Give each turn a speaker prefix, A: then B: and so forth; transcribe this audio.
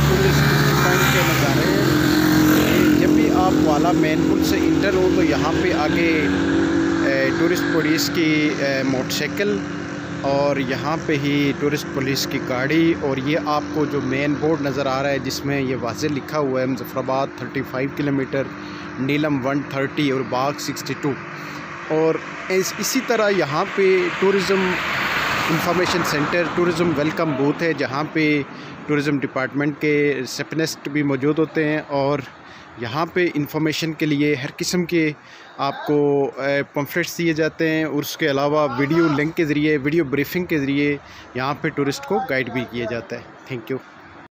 A: पुल के नज़ारे जब भी आप वाला मेन पुल से इंटर हो तो यहाँ पे आगे टूरिस्ट पुलिस की मोटरसाइकिल और यहाँ पे ही टूरिस्ट पुलिस की गाड़ी और ये आपको जो मेन बोर्ड नज़र आ रहा है, जिसमें ये वाज लिखा हुआ है, मुजफ्फराबाद 35 किलोमीटर, नीलम 130 और बाग 62 और इस, इसी तरह यहाँ पे tourism information centre tourism welcome booth है, जहाँ पे टूरिज़म डिपार्टमेंट के रिसेप्शनिस्ट भी मौजूद होते हैं और यहाँ पे इंफॉर्मेशन के लिए हर किस्म के आपको पम्फलेट्स दिए जाते हैं और उसके अलावा वीडियो लिंक के ज़रिए, वीडियो ब्रीफिंग के ज़रिए यहाँ पे टूरिस्ट को गाइड भी किया जाता है। Thank you